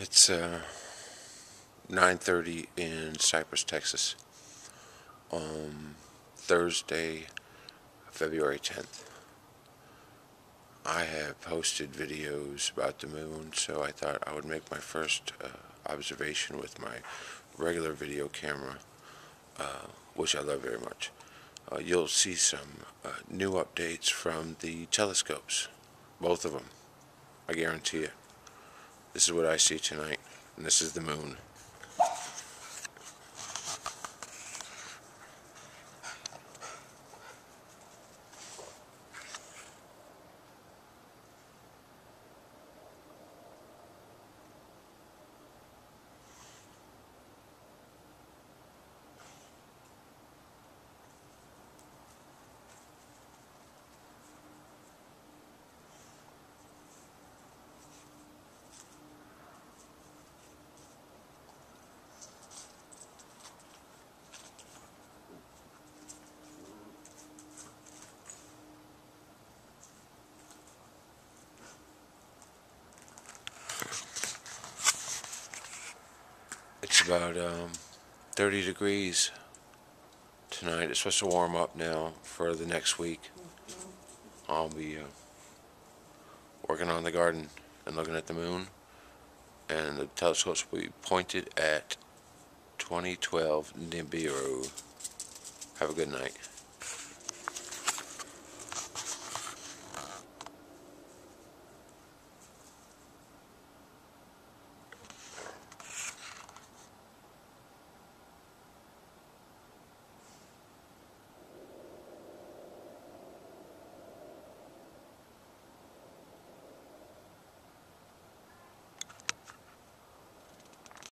It's uh, 9:30 in Cypress, Texas. Um, Thursday, February 10th. I have posted videos about the moon, so I thought I would make my first uh, observation with my regular video camera, uh, which I love very much. Uh, you'll see some uh, new updates from the telescopes, both of them. I guarantee it. This is what I see tonight, and this is the moon. About um, 30 degrees tonight. It's supposed to warm up now for the next week. I'll be uh, working on the garden and looking at the moon, and the telescopes will be pointed at 2012 Nibiru. Have a good night.